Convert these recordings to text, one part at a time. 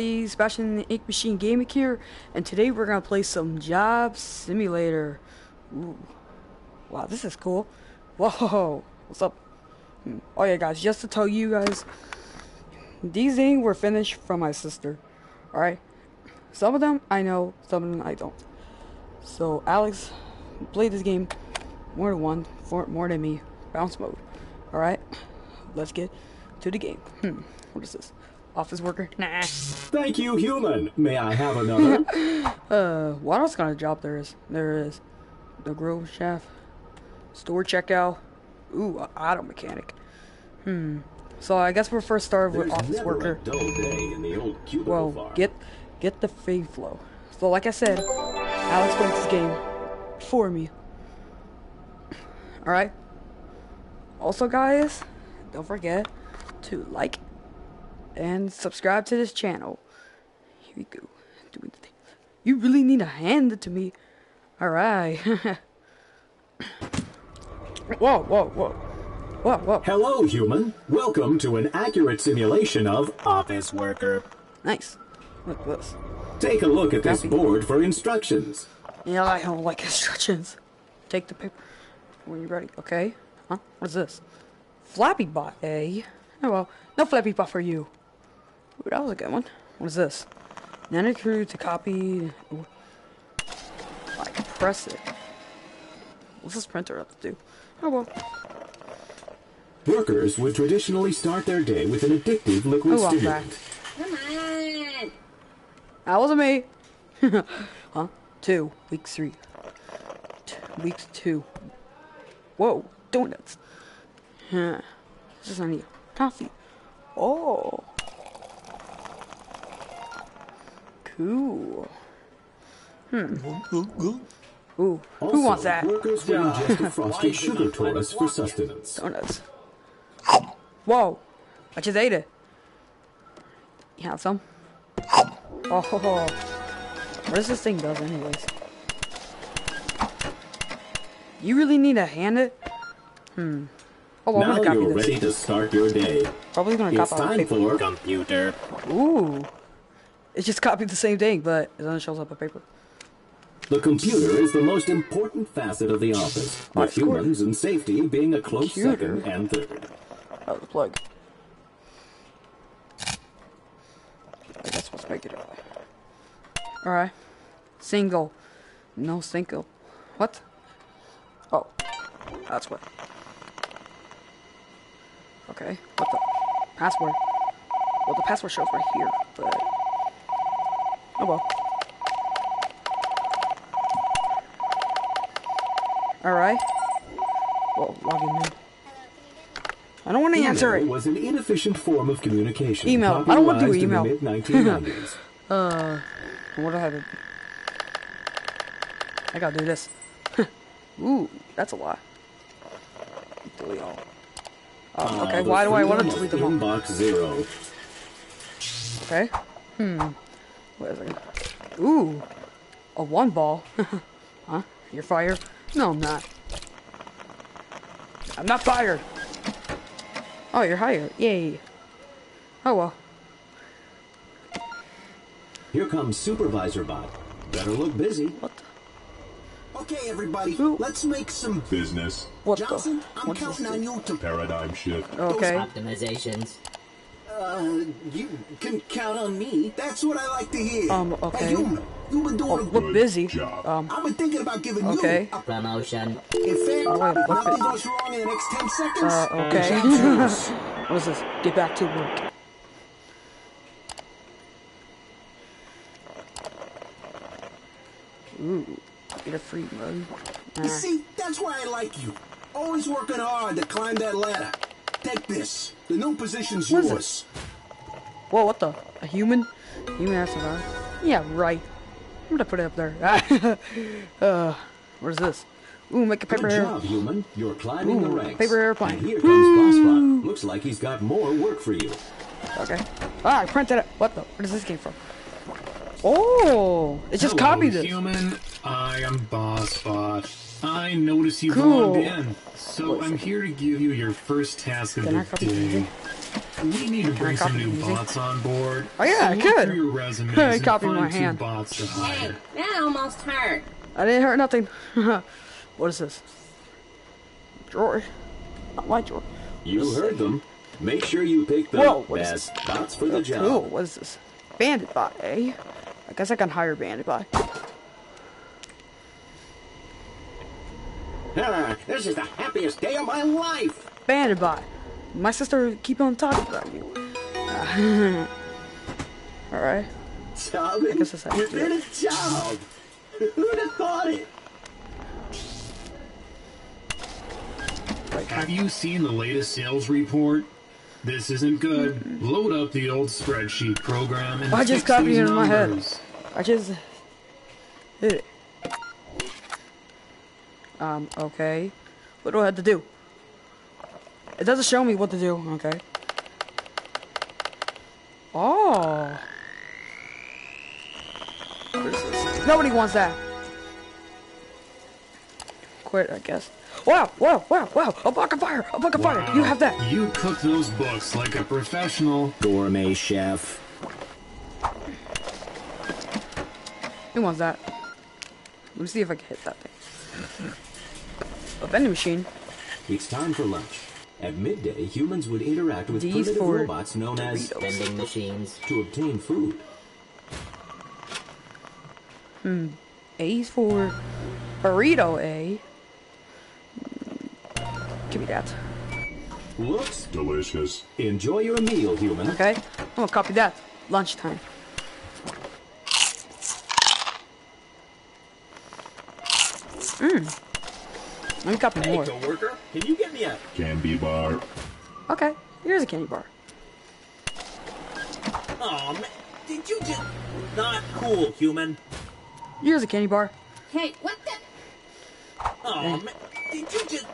Sebastian the Ink Machine Gaming here, and today we're gonna play some Job Simulator. Ooh. Wow, this is cool. Whoa, what's up? Hmm. Oh yeah, guys, just to tell you guys, these things were finished from my sister. Alright? Some of them I know, some of them I don't. So, Alex played this game more than one, for, more than me. Bounce mode. Alright? Let's get to the game. Hmm, what is this? Office worker? Nah. Thank you, human. May I have another? Uh, what else kind of job there is? There is the Grove Chef, store checkout, ooh, auto mechanic. Hmm. So I guess we're first started with There's office worker. a dull day in the old Well, get get the fade flow. So like I said, Alex played this game for me. All right. Also, guys, don't forget to like and subscribe to this channel. Here we go. Doing the thing. You really need to hand it to me. All right. whoa, whoa, whoa, whoa, whoa. Hello, human. Welcome to an accurate simulation of Office Worker. Nice. Look at this. Take a look at this board for instructions. Yeah, I don't like instructions. Take the paper when you're ready. Okay. Huh? What is this? Flappy bot, eh? Oh well, no flappy bot for you. Ooh, that was a good one. What is this? Nano crew to copy. Ooh. I can press it. What's this printer have to do? Oh well. Workers would traditionally start their day with an addictive liquid Oh, stimulant. back. Come on. That wasn't me. huh? Two. Week three. T- week two. Whoa, donuts. Huh. This is I need coffee. Oh. Cool. Hmm. Ooh, Also, who wants that? Workers would ingest a frosted sugar torus for sustenance. Donuts. Whoa. I just ate it. You have some? Oh. What does this thing does anyways? You really need to hand it? Hmm. Oh, well, I'm Now gonna copy you're this. ready to start your day. Probably gonna It's copy on time paper. for computer. Ooh. It just copied the same thing, but it only shows up on paper. The computer is the most important facet of the office, with humans and safety being a close Computer? second and third. Oh, the plug. That's what's making it. Alright. Single. No single. What? Oh. That's what. Okay. What the? Password. Well, the password shows right here, but. Oh well. Alright. Well, logging in. I don't want to answer it. was an inefficient form of communication. Email. I don't want to do email. In the mid-1990s. Uh, what do I have? I gotta do this. Ooh, that's a lot. Delete all. Oh, okay, the why do I want to delete of them all? Inbox zero. Okay. Hmm. What is it? Ooh, a one ball. huh? You're fired? No, I'm not. I'm not fired. Oh, you're hired. Yay. Oh well. Here comes Supervisor Bot. Better look busy. What? the- Okay, everybody, Who- let's make some Business. What Johnson, the? I'm What counting on you to. Paradigm shift. Okay. Optimizations. Uh, you can count on me. That's what I like to hear. Um, okay. Hey, human, you've been doing Oh, a look good. busy. job. Um, I've been thinking about giving Okay. you. A, Promotion. in fact, Oh, wait, if look nothing busy. goes wrong in the next ten seconds, Uh, okay. the job's what is this? Get back to work. Ooh, get a free mug. You see, that's why I like you. Always working hard to climb that ladder. Take this. The new position's What is yours. Whoa, what the? A human? Human has survived? Yeah, right. I'm gonna put it up there. uh, where's this? Ooh, make a paper Good job, human. You're climbing the ranks. paper airplane. And here comes Bossbot. Looks like he's got more work for you. Okay. Ah, I printed it. What the? Where does this came from? Oh, it just Hello, copied it. human. I am BossBot. I notice you Cool. logged in, so I'm here to give you your first task of Can the day. something? We need to bring some new these? bots on board. Oh, yeah, so I could. your resumes I and copy my hand. bots to Hey, that almost hurt. I didn't hurt nothing. what is this? Drawer. Not my drawer. You heard them. Make sure you pick the Whoa, what is best bots for the Oh, job. Cool. What is this? Bandit bot, eh? I guess I can hire bandit bot. Ah, this is the happiest day of my life. Bandit bot. My sister keep on talking about you. Alright. Tobin, guess that's you you did a job. Who'd have thought it? Like, Have you seen the latest sales report? This isn't good. Load up the old spreadsheet program and I just fix copied it in my head. I just hit it. Um, okay. What do I have to do? It doesn't show me what to do, okay. Oh. What is this? Nobody wants that. Quit, I guess. Wow, wow, wow, wow! A bucket of fire! A bucket of fire! You have that! You cook those books like a professional. Gourmet chef. Who wants that? Let me see if I can hit that thing. A vending machine. It's time for lunch. At midday, humans would interact with These primitive robots known as Vending machines. to obtain food. Hmm. A's for burrito A. Give me that. Looks Delicious. Enjoy your meal, human. Okay? I'm gonna copy that. Lunchtime. Mmm. Let me copy more. worker, can you get me a Candy bar. Okay, here's a candy bar. Oh man, did you just not cool, human? Here's a candy bar. Hey, what the? Oh man, did you just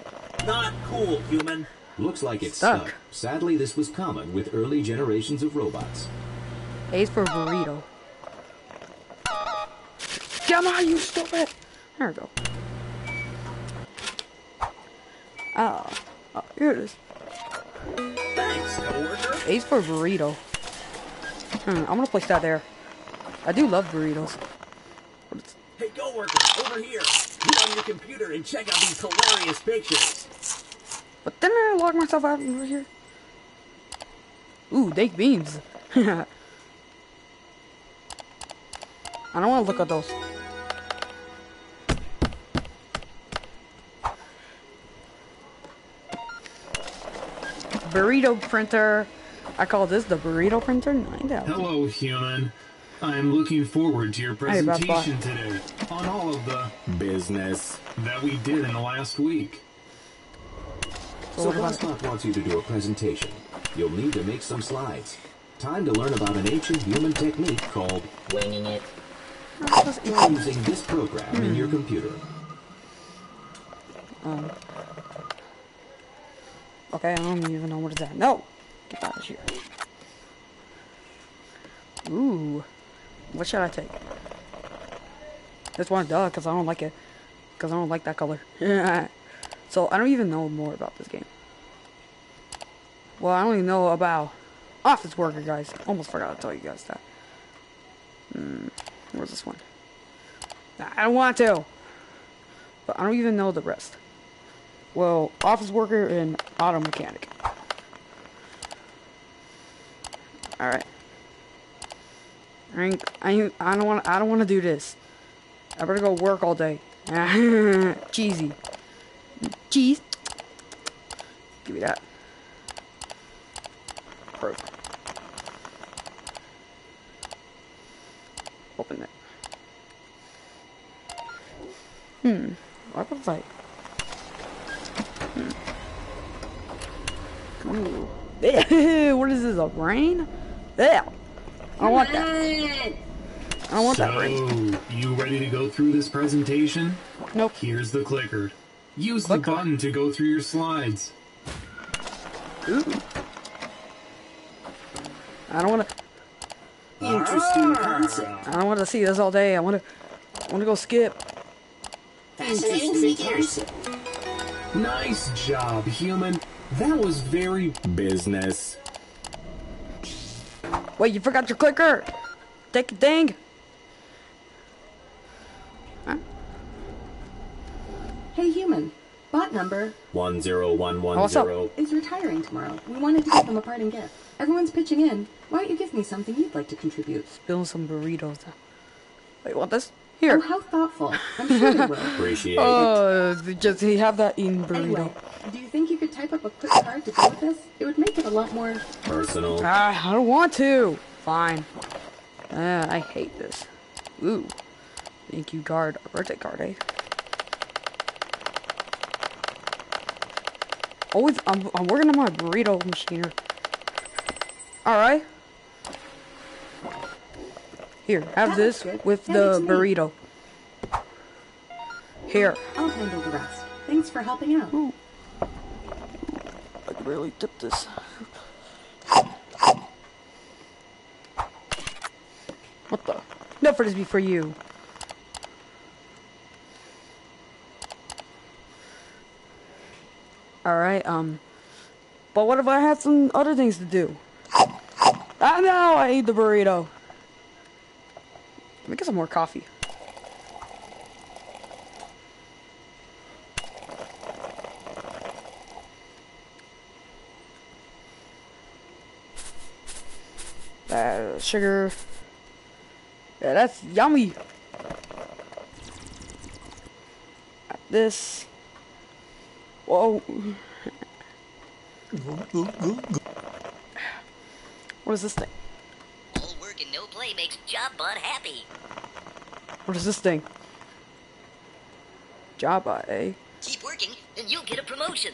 not cool, human? Looks like it's Stuck. stuck. Sadly, this was common with early generations of robots. A's for burrito. Come on, you stupid! There we go. Ah, oh, here it is. Thanks, coworker. A's for burrito. Hmm, I'm gonna place that there. I do love burritos. Hey, coworker, over here. Get on your computer and check out these hilarious pictures. But didn't I log myself out over here? Ooh, baked beans. I don't want to look at those. Burrito printer. I call this the burrito printer 9000. Hello, human. I'm looking forward to your Hey, presentation today on all of the Business. that we did in the last week. So So what about wants you to do a presentation. You'll need to make some slides. Time to learn about an ancient human technique called Winging it. What's this using this program in your computer. Hmm. Okay, I don't even know what is that. No! Get out of here. Ooh. What should I take? This one, duh, because I don't like it. Because I don't like that color. so, I don't even know more about this game. Well, I don't even know about Office Worker, guys. Almost forgot to tell you guys that. Hmm. Where's this one? I don't want to. But I don't even know the rest. Well, office worker and auto mechanic. All right. I ain't, I ain't, I don't want I don't want to do this. I better go work all day. Cheesy. Cheese. Give me that. Perfect. Open it. Hmm. What was like? what is this, a brain? Yeah. I don't want that. I don't want that brain. So, you ready to go through this presentation? Nope. Here's the clicker. Use Clicker. the button to go through your slides. Ooh. I don't want to. Interesting concept. I don't want to see this all day. I want to. I want to go skip. Fascinating concept. Nice job, human. That was very Business. Wait, you forgot your clicker. Take it, dang. Hey, human. Bot number 10110. is retiring tomorrow. We wanted to give them a parting gift. Everyone's pitching in. Why don't you give me something you'd like to contribute? Spill some burritos. Wait, want this? Here. Oh, Here. how thoughtful. I'm sure they will. Appreciate oh, it. Oh, just he have that in burrito. Anyway, do you think you could type up a quick card to go with this? It would make it a lot more. Personal. Ah, I don't want to. Fine. Uh, I hate this. Ooh. Thank you, guard. A birthday card, eh? Always, I'm, I'm working on my burrito machiner. Alright. Here, have That this with Hand the burrito. Here. I'll handle the rest. Thanks for helping out. I barely tip this. What the? No frisbee for you. Alright, um. But what if I had some other things to do? I know, I ate the burrito. Let me get some more coffee. Uh, sugar. Yeah, that's yummy. This. Whoa. What is this thing? All work and no play makes Job Bud happy. What is this thing? Jabba, eh? Keep working and you'll get a promotion.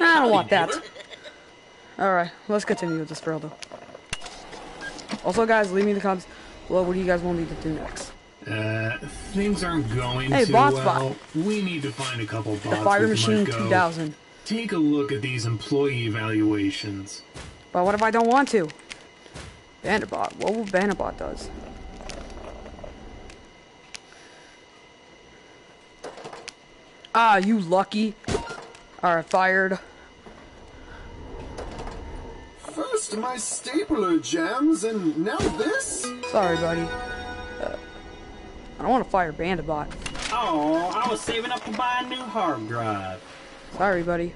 I don't want that. Alright, let's continue with this drill though. Also, guys, leave me in the comments below what do you guys want me to do next. Uh, things aren't going Hey, too Bot well. We need to find a couple bots The Fire Machine 2000. Take a look at these employee evaluations. But what if I don't want to? Banditbot. What will Banditbot does? Ah, you lucky. Alright, fired. First my stapler jams, and now this? Sorry, buddy. Uh, I don't want to fire Banditbot. Oh, I was saving up to buy a new hard drive. Sorry, buddy.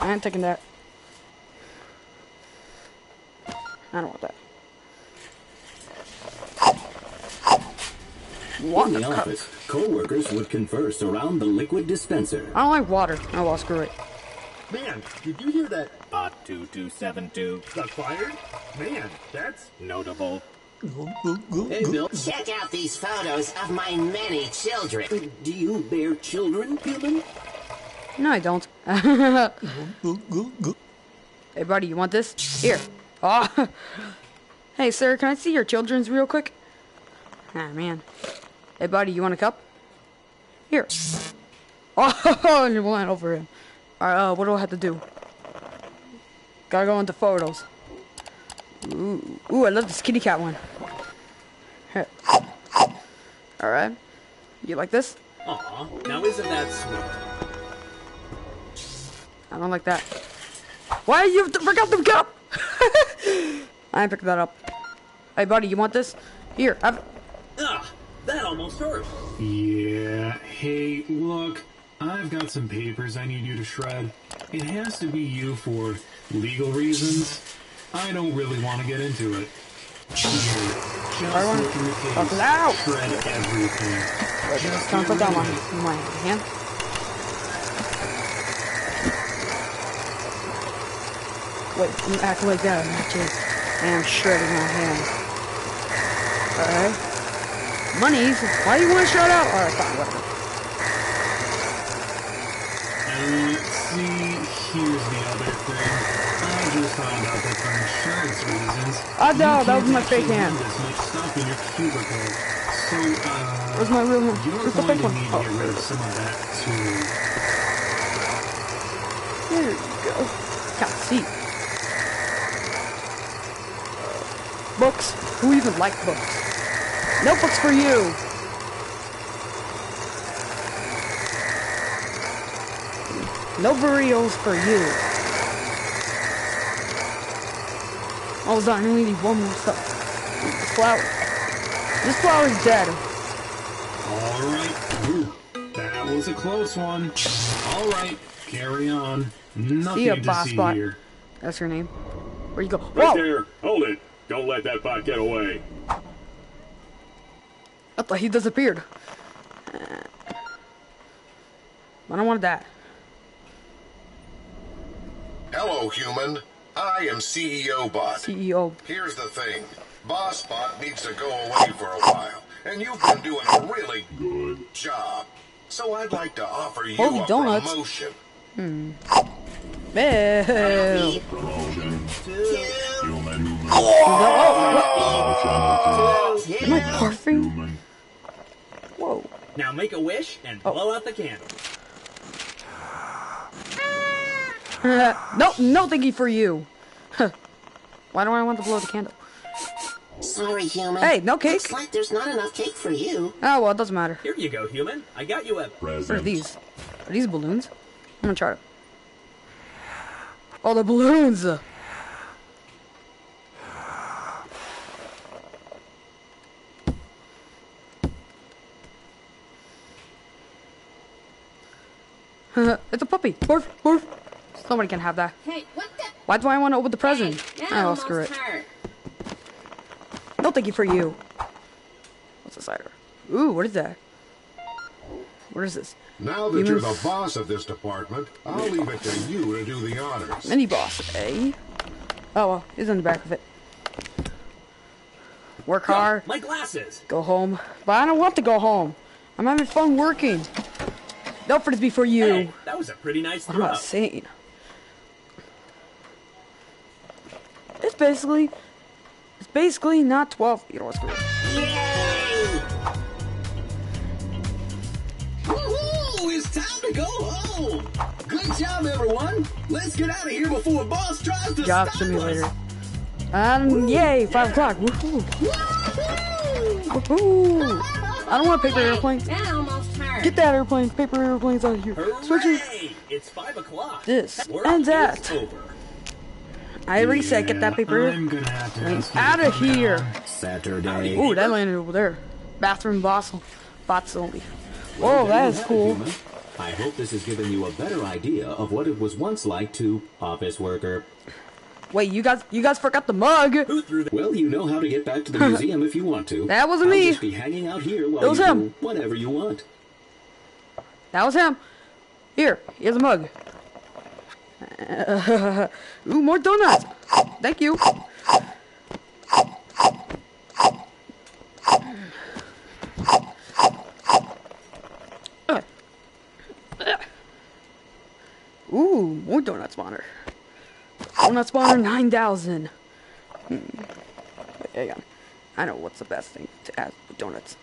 I ain't taking that. I don't want that. What? In the office, co-workers would converse around the liquid dispenser. I don't like water. Oh well, screw it. Man, did you hear that? Bot 2272. Got fired? Man, that's Notable. Hey, Bill. Check out these photos of my many children. Do you bear children, human? No, I don't. hey, buddy, you want this? Here. Oh. hey, sir, can I see your children's real quick? Ah, man. Hey, buddy, you want a cup? Here. Oh, and it went over him. Alright, uh, what do I have to do? Gotta go into photos. Ooh, ooh, I love this kitty cat one. Alright. You like this? Aw, now isn't that sweet? I don't like that. Why you forgot the cup? I picked that up. Hey, buddy, you want this? Here, have. Ugh, that almost hurt. Yeah, hey, look, I've got some papers I need you to shred. It has to be you for legal reasons. I don't really want to get into it. I Fuck it out. Shred everything. Just gonna put that one in my hand. Wait, you act like that, actually. I am shredding my hand. Alright. Monies? Why do you want to shred out? Alright, fine, whatever. Uh, see, here's the other thing. I just found out that for insurance reasons, Ah, no, that was my fake hand. this much stuff in your cubicle. So, uh, Where's my real hand? you're Where's the going fake to one? need to Oh, get rid of some of that too. There you go. Can't see. Books? Who even likes books? Notebooks for you! No burritos for you. Done. I only need one more stuff. The flower. This flower's dead. All right. Ooh, that was a close one. All right, carry on. Nothing See ya, to boss see bot. here. That's her name. Where you go? Right Whoa! there. Hold it. Don't let that bot get away. I thought he disappeared. I don't want that. Hello, human. I am CEO Bot. CEO. Here's the thing. Boss Bot needs to go away for a while, and you've been doing a really good job. So I'd like to offer you Holy a donuts. promotion. Hmm. Ew. Am I barfing? Whoa. Now make a wish and Oh. blow out the candle. no, no thank you for you. Why do I want to blow the candle? Sorry, human. Hey, no cake? Looks like there's not enough cake for you. Oh, well, it doesn't matter. Here you go, human. I got you a What are these? Are these balloons? I'm gonna try it. Oh, the balloons! it's a puppy. Barf, barf. Somebody can have that. Hey, what the? Why do I want to open the present? That oh, almost screw it. hurt. No, thank you for you. What's the cider? Ooh, what is that? What is this? Now that you're the boss of this department, I'll leave it to you to do the honors. Mini boss, eh? Oh well, he's in the back of it. Work hard, my glasses. go home. But I don't want to go home. I'm having fun working. No frisbee for you. Hey, that was a pretty nice What am I throw. saying? It's basically, it's basically not 12. You know what's good? Woohoo! It's time to go home. Good job, everyone. Let's get out of here before boss tries to Job stop simulator. us. Um, and yay, five o'clock. Woohoo! Woohoo! I don't want a paper airplane. That almost hurt. Get that airplane. Paper airplanes out of here. Switches. Hooray! It's five o'clock. This Work and is that. over. I reset, said get that paper. I'm gonna have to ask you Out of here. down. Saturday. Ooh, that landed over there. Bathroom boss. Bots only. Whoa, that is cool. Human. I hope this has given you a better idea of what it was once like to office worker. Wait, you guys, you guys forgot the mug. Who threw the Well, you know how to get back to the museum if you want to. That wasn't I'll me. just be hanging out here while That was you him. do whatever you want. That was him. Here, here's a mug. ooh, more donuts. Thank you. Ooh, more donut spawner. Donut spawner 9000. Hmm. Hang on. I know what's the best thing to add with donuts.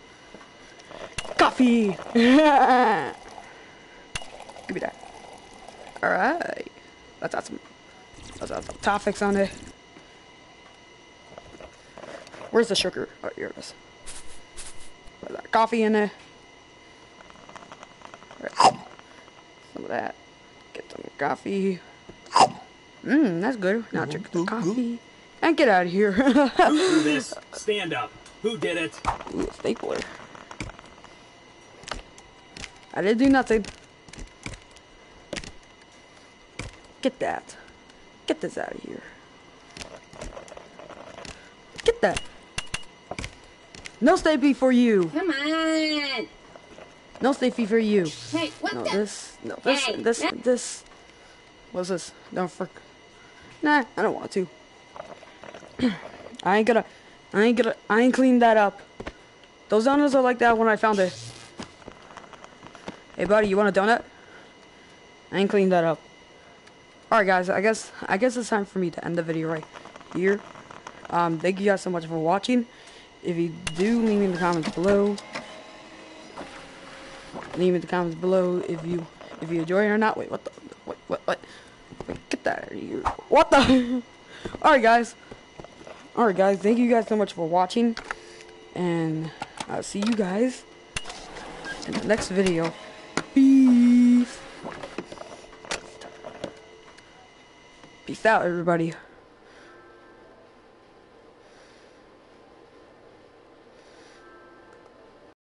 Coffee! Give me that. Alright. Let's add some, let's add some topics on it. Where's the sugar? Oh, here it is. Put that coffee in there. Alright. Some of that. Get some coffee. Mmm, that's good. Now drink the coffee. And get out of here. Who threw this? Stand up. Who did it? Ooh, a stapler. I didn't do nothing. Get that. Get this out of here. Get that. No stapy for you. Come on. No stapy for you. Hey, what No the? this. No this. Hey, This. that- This. What's this? No frick. Nah, I don't want to. I ain't gonna. I ain't gonna. I ain't cleaned that up. Those donuts are like that when I found it. Hey, buddy, you want a donut? I ain't cleaned that up. Alright, guys, I guess I guess it's time for me to end the video right here. Um, thank you guys so much for watching. If you do, leave me in the comments below. Leave me in the comments below if you if you enjoy it or not. Wait, what the? What? What? What? Get that out of here. What the? Alright, guys. Alright, guys, thank you guys so much for watching. And I'll see you guys in the next video. Out, everybody.